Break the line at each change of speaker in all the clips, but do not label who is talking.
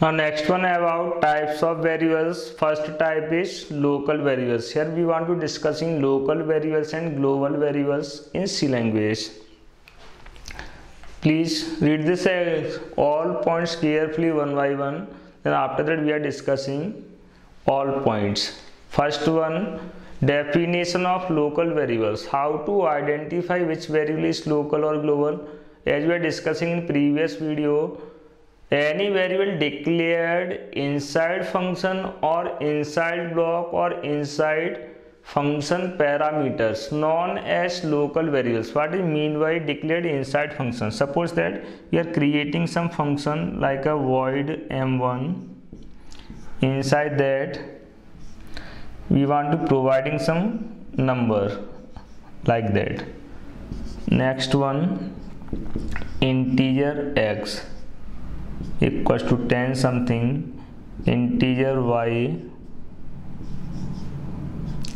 now next one about types of variables first type is local variables here we want to discussing local variables and global variables in c language please read this uh, all points carefully one by one then after that we are discussing all points first one definition of local variables how to identify which variable is local or global as we are discussing in previous video any variable declared inside function or inside block or inside function parameters known as local variables what is mean by declared inside function suppose that we are creating some function like a void m1 inside that we want to providing some number like that next one integer x equals to 10 something integer y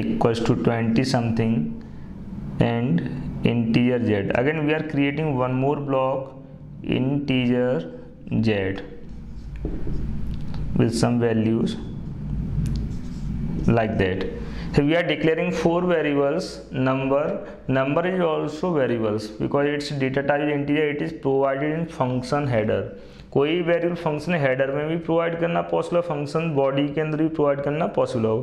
equals to 20 something and integer z again we are creating one more block integer z with some values like that so we are declaring four variables number number is also variables because its data type integer it is provided in function header कोई variable function header में भी provide करना possible है function body के अंदर भी provide करना possible हो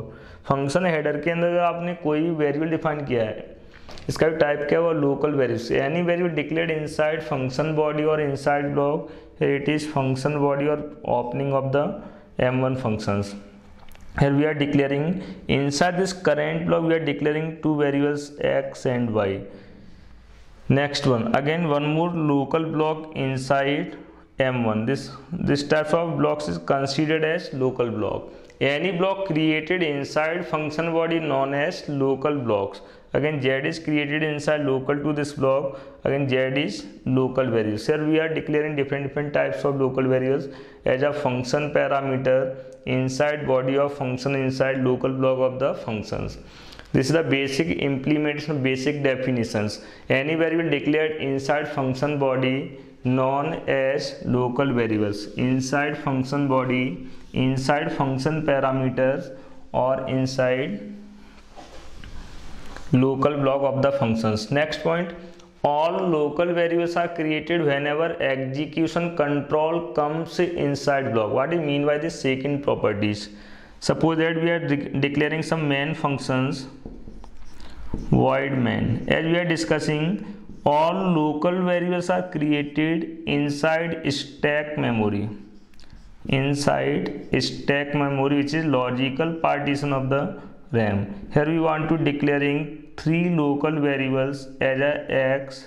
फंक्शन हेडर के अंदर आपने कोई वेरियबल डिफाइन किया है इसका भी टाइप क्या हुआ local variable any variable declared inside function body और inside block it is function body और opening of the M one functions here we are declaring inside this current block we are declaring two variables x and y next one again one more local block inside m1 this this type of blocks is considered as local block any block created inside function body known as local blocks again z is created inside local to this block again z is local variable here we are declaring different different types of local variables as a function parameter inside body of function inside local block of the functions this is the basic implementation basic definitions any variable declared inside function body known as local variables inside function body inside function parameters or inside local block of the functions. Next point, all local variables are created whenever execution control comes inside block. What do you mean by the second properties? Suppose that we are declaring some main functions, void main. As we are discussing, all local variables are created inside stack memory. Inside stack memory, which is logical partition of the RAM. Here we want to declaring three local variables as a x,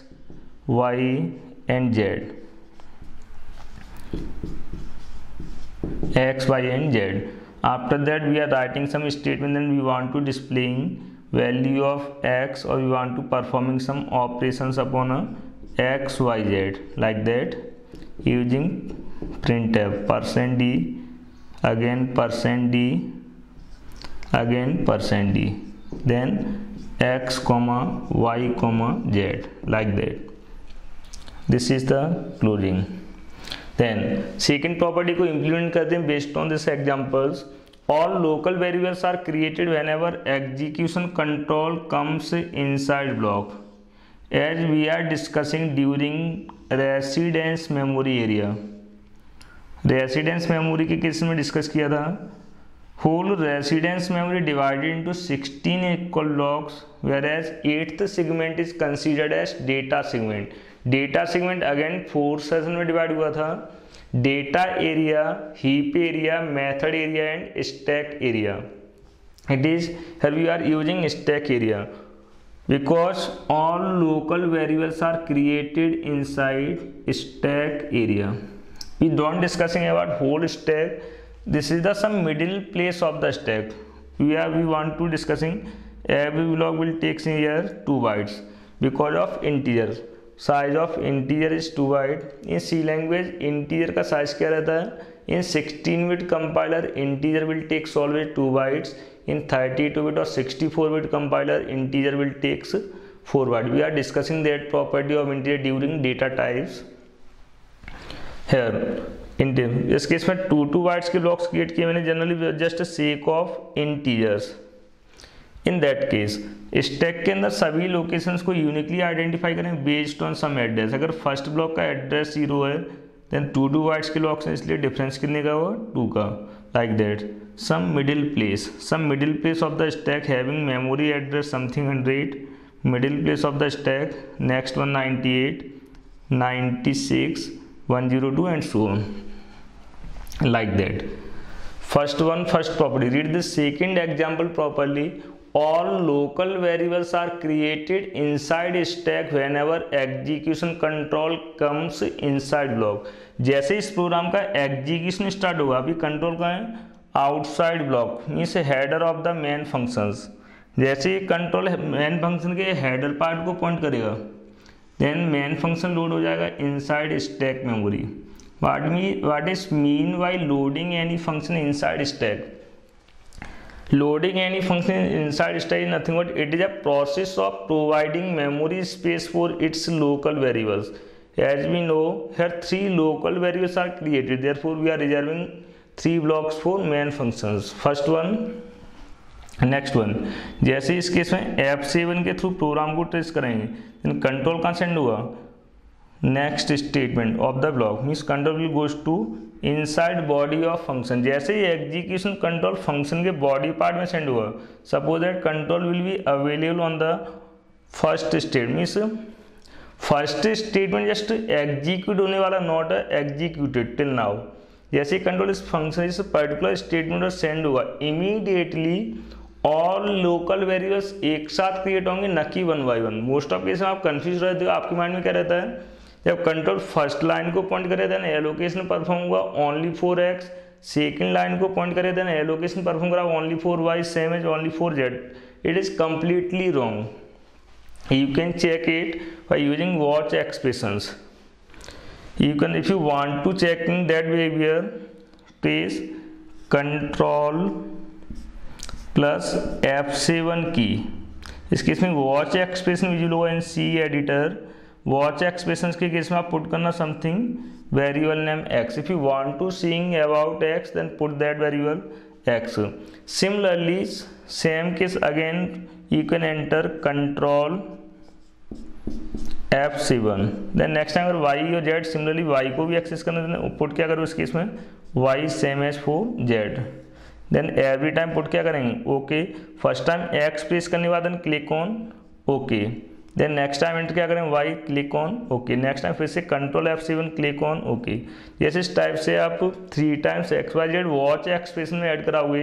y and z. x, y and z. After that we are writing some statement and we want to displaying value of x or we want to performing some operations upon a x, y, z like that using printf percent d again percent d again percent d then x comma y comma z like that this is the closing then second property को implement करते हैं based on this examples all local variables are created whenever execution control comes inside block as we are discussing during residence memory area residence memory के case में discuss किया था full residence memory divided into 16 equal locks where as eighth segment is considered as data segment data segment again four session में divide हुआ था data area heap area method area and stack area it is here we are using stack area because all local variables are created inside stack area we don't discussing about whole stack this is the some middle place of the stack we are we want to discussing every block will take here two bytes because of integer size of integer is two byte in c language integer ka size kya rehta hai in 16 bit compiler integer will take always two bytes in 32 bit or 64 bit compiler integer will takes four bytes we are discussing that property of integer during data types here इस case में two two bytes के blocks create किए मैंने generally just sake of integers in that case stack के अंदर सभी locations को uniquely identify करें बेस्ड ऑन सम एड्रेस अगर फर्स्ट ब्लॉक का एड्रेस जीरो है देन टू टू वाइट्स के ब्लॉक्स हैं इसलिए डिफरेंस कितने का हुआ टू का like that some middle place some middle place of the stack having memory address something hundred middle place of the stack next one ninety eight ninety six one zero two and so on like that first one first property read the second example properly all local variables are created inside stack whenever execution control comes inside block जैसे इस program का execution start होगा अभी control का है outside block means header of the main functions जैसे control main function के header part को पॉइंट करेगा देन मेन फंक्शन लोड हो जाएगा inside stack memory what mean what is mean by loading any function inside stack loading any function inside stack is nothing but it is a process of providing memory space for its local variables as we know here three local variables are created therefore we are reserving three blocks for main functions first one next one जैसे इस case में F seven के through program को trace कराएंगे control कहाँ send हुआ next statement of the block means control will goes to inside body of function जैसे ही एग्जीक्यूशन कंट्रोल फंक्शन के बॉडी पार्ट में सेंड हुआ suppose that control will be available on the first state means first statement just execute होने वाला not executed till now जैसे control इस function इस पर्टिकुलर स्टेटमेंट और सेंड हुआ इमीडिएटली ऑल लोकल वेरियबल्स एक साथ क्रिएट होंगे न कि one by one most of case में आप कंफ्यूज रहते हो आपके माइंड में क्या रहता है जब कंट्रोल फर्स्ट लाइन को पॉइंट करे देन एलोकेशन परफॉर्म हुआ only for X second line को पॉइंट करे देन एलोकेशन परफॉर्म करा only for Y same as only for Z it is completely wrong you can check it by using watch you can if you want to check in that behavior behavior control plus F seven की इसके इसमें watch expression visual हुआ in C editor watch expression के case में आप put करना something variable name X if you want to seeing about X then put that variable X similarly same case again you can enter control F seven then next time अगर Y और Z similarly Y को भी access करना देना put क्या करो इस case में Y same as for Z then every time put क्या करेंगे okay first time X press करने के बाद click on okay then next time enter क्या करें Y click on okay next time फिर से control F seven click on okay जैसे इस टाइप से आप three times X Y Z watch expression में ऐड कराओगे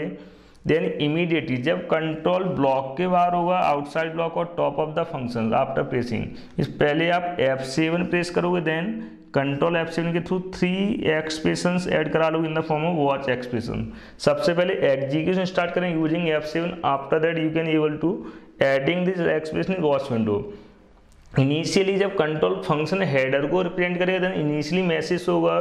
देन इमीडिएटली जब कंट्रोल ब्लॉक के बाहर होगा आउटसाइड ब्लॉक और top of the function after pressing इस पहले आप एफ सेवन प्रेस करोगे देन कंट्रोल एफ सेवन के थ्रू थ्री एक्सप्रेशन ऐड करा लोगे in the form of watch expression सबसे पहले एग्जीक्यूशन स्टार्ट करें using F seven after that you can able to adding this expression in watch window initially जब control function header को represent करेगा then initially message होगा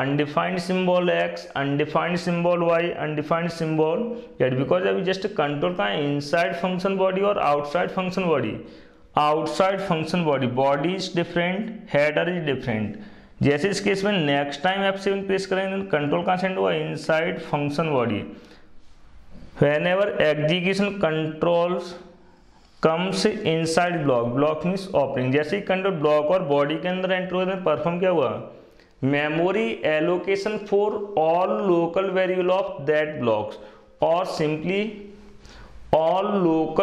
undefined symbol X undefined symbol Y undefined symbol add because अभी just control का inside function body और outside function body outside function body body is different header is different जैसे इस case में next time F seven press करेंगे control कहाँ send हुआ inside function body whenever execution controls comes side block block means opening जैसे ही conduct block और body के अंदर एंटर हैं परफॉर्म क्या हुआ memory allocation for all local variable of that blocks और simply all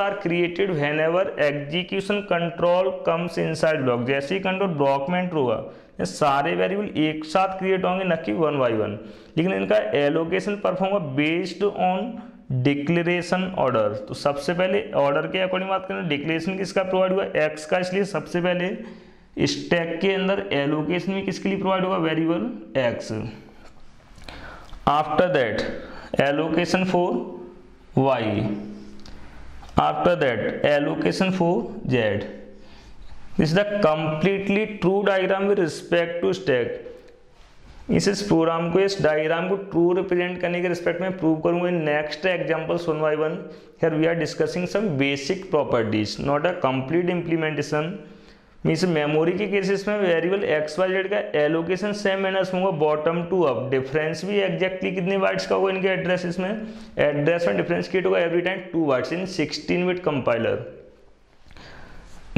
are created whenever execution control comes inside block जैसे ही कंट्रोल ब्लॉक में एंटर हुआ सारे वेरिएबल एक साथ क्रिएट होंगे न कि वन बाई वन लेकिन इनका एलोकेशन परफॉर्म हुआ बेस्ड ऑन डिक्लेरेशन ऑर्डर तो सबसे पहले ऑर्डर के अकॉर्डिंग बात करें डिक्लेरेशन किसका प्रोवाइड हुआ एक्स का इसलिए सबसे पहले स्टैक के अंदर एलोकेशन में किसके लिए प्रोवाइड होगा variable X after that allocation for Y after that allocation for Z this is the completely true diagram with respect to stack इस इस प्रोग्राम को इस डायग्राम को ट्रू रिप्रेजेंट करने के रिस्पेक्ट में प्रूव करूंगा next example one by one here we are discussing some basic properties not a complete implementation means memory के केसेस में वेरिएबल एक्स वाई जेड का एलोकेशन सेम माइनस होगा bottom to up difference भी exactly कितने words का होगा इनके address में एड्रेस में डिफरेंस क्रिएट होगा every time two words in sixteen bit compiler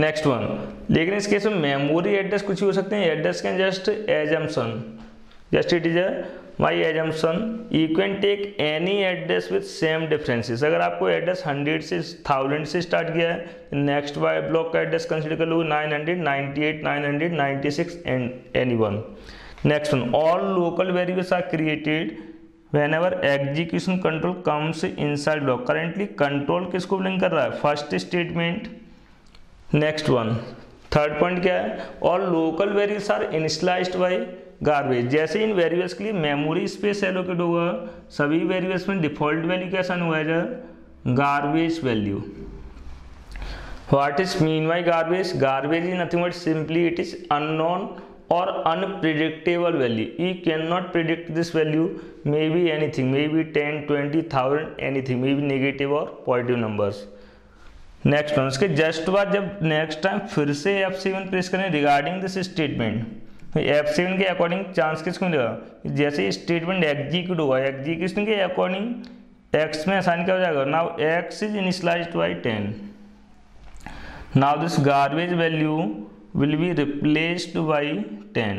next one लेकिन इस केस में मेमोरी एड्रेस कुछ हो सकते हैं एड्रेस के just assumption just it is my assumption you can take any address with same differences अगर आपको एड्रेस हंड्रेड से थाउजेंड से स्टार्ट किया है नेक्स्ट वाई ब्लॉक का एड्रेस कंसिडर कर लो nine hundred ninety eight nine hundred ninety six and any one next one all local variables are created whenever execution control comes inside block currently control किसको blink कर रहा है first statement next one third point क्या है all local variables are initialize by garbage जैसे इन variables के लिए मेमोरी स्पेस एलोकेट होगा सभी वेरिएबल्स में डिफॉल्ट वैल्यू कैसा हुआ है garbage value what is mean by garbage garbage is nothing but simply it is unknown और unpredictable value you can not predict this value may be anything may be ten twenty thousand anything may be negative और positive numbers next उसके just बाद जब next time फिर से F seven press करें regarding this statement F seven के according chance किसको मिलेगा जैसे स्टेटमेंट एग्जीक्यूट होगा एग्जीक्यूशन के अकॉर्डिंग एक्स में आसान क्या हो जाएगा now X is initialize by ten now this garbage value will be replaced by ten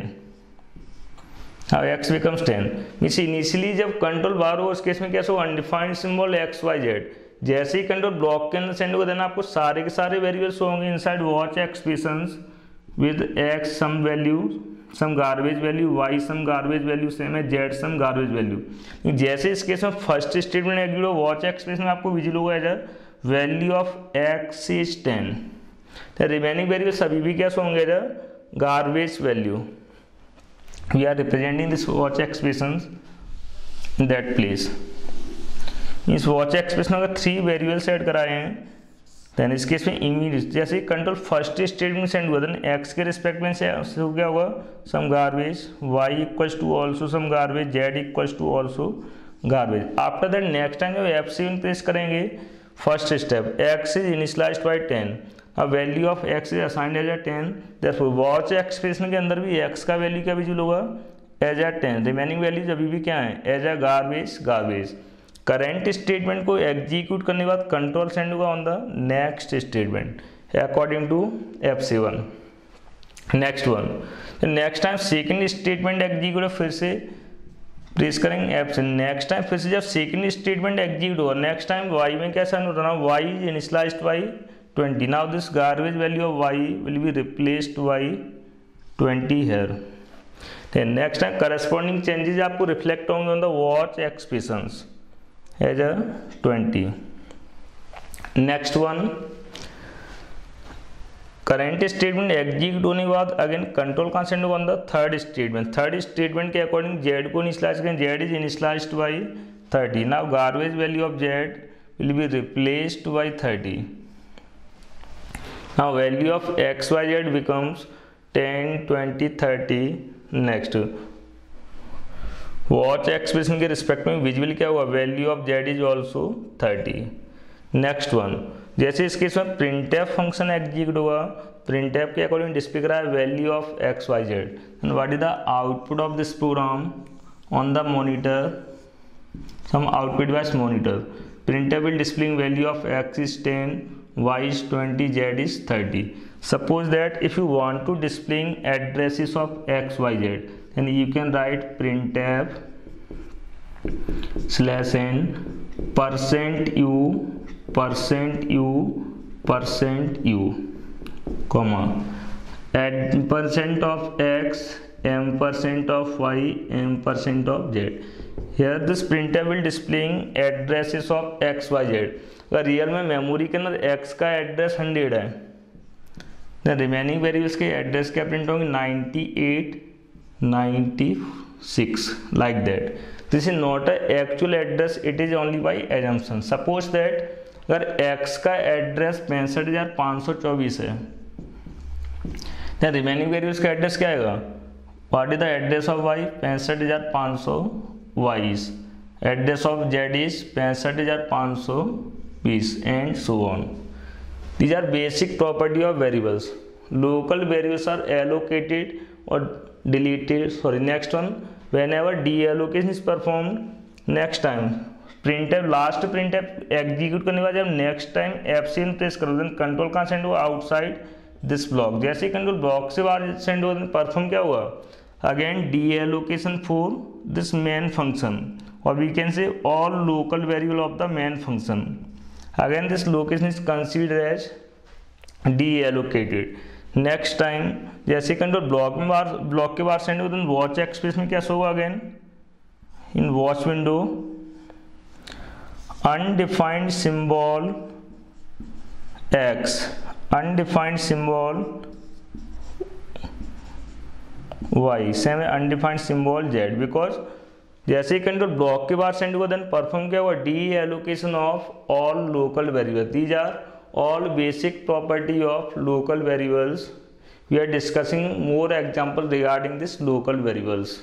अब X becomes ten means initially जब कंट्रोल बार हो उस केस में कैसे हो undefined symbol X Y Z जैसे ही कंट्रोल ब्लॉक के अंदर सेंड होगा देना आपको सारे के सारे वेरिएबल्स होंगे inside watch expressions with X some values some garbage value Y some garbage value same है जेड सम गार्बेज वैल्यू जैसे इस केस में फर्स्ट स्टेटमेंट एग्लो वॉच एक्सप्रेस में आपको विजिल होगा as value of X is ten remaining value सभी भी कैसे होंगे as garbage value we are representing this watch expression that place इस वॉच एक्सप्रेशन में थ्री वेरिएबल्स ऐड कराए हैं देन इस केस में इमीडिएट जैसे कंट्रोल फर्स्ट स्टेट में सेंड हुआ देन एक्स के रिस्पेक्ट में से हो गया होगा some garbage Y equals to also some garbage Z equals to also garbage after that next time जब एफ सेवन प्रेस करेंगे first step X is initialize by ten अब value of X is assigned as a ten therefore watch expression के अंदर भी x का value क्या visual होगा as a ten remaining values अभी भी क्या है as a garbage garbage current statement को एग्जीक्यूट करने के बाद कंट्रोल सेंड होगा on the next statement according to F seven next one next time second statement execute फिर से प्रेस करेंगे एफ से नेक्स्ट टाइम फिर से जब सेकेंड स्टेटमेंट एग्जीक्यूट होगा नेक्स्ट टाइम वाई में कैसा होना Y is initialize by twenty now this garbage value of Y will be replaced by twenty here next time corresponding changes आपको रिफ्लेक्ट होंगे on the watch expressions as a twenty next one current statement execute होने के बाद again control consent on the third statement third statement के according Z को initialise करें Z is initialize by thirty now garbage value of Z will be replaced by thirty now value of X Y Z becomes ten twenty thirty next watch expression के respect में visually क्या हुआ value of Z is also thirty next one जैसे इसके साथ print F function execute हुआ print F के according display करा है value of X Y Z and what is the output of this program on the monitor some output wise monitor print F will displaying value of X is ten Y is twenty Z is thirty suppose that if you want to displaying addresses of X Y Z and you can write printf slash n percent u percent u percent u comma at percent of x m percent of y m percent of z here this printf will displaying addresses of x y z अगर real में memory के अंदर x का address 100 है remaining variables के address क्या print होंगे 98 96 like that this is not a actual address it is only by assumption suppose that अगर x का एड्रेस पैंसठ हजार पाँच सौ चौबीस है रिमेनिंग वेरियस का एड्रेस क्या आएगा what is the address of Y पैंसठ हजार पाँच सौ वाईस एड्रेस ऑफ जेड इज पैंसठ हजार पाँच सौ बीस and so on these are basic property of variables local various are allocated और deleted sorry deleted sorry next one whenever deallocation is performed next time printf last printf execute करने के बाद जब next time F C press करो then control कहाँ send हुआ outside this block जैसे control block से बाहर सेंड हुआ परफॉर्म क्या हुआ again deallocation for this main function और we can say all local variable of the main function again this location is consider as deallocated next time जैसे control block में बार block के बाहर सेंड हो वॉच तो एक्सप्रेस में क्या शो हुआ again in watch window undefined symbol X undefined symbol Y same undefined symbol Z because जैसे ही कंट्रोल ब्लॉक के बाहर सेंड हुआ देन परफॉर्म क्या हुआ deallocation of all local variable these are all basic property of local variables we are discussing more examples regarding this local variables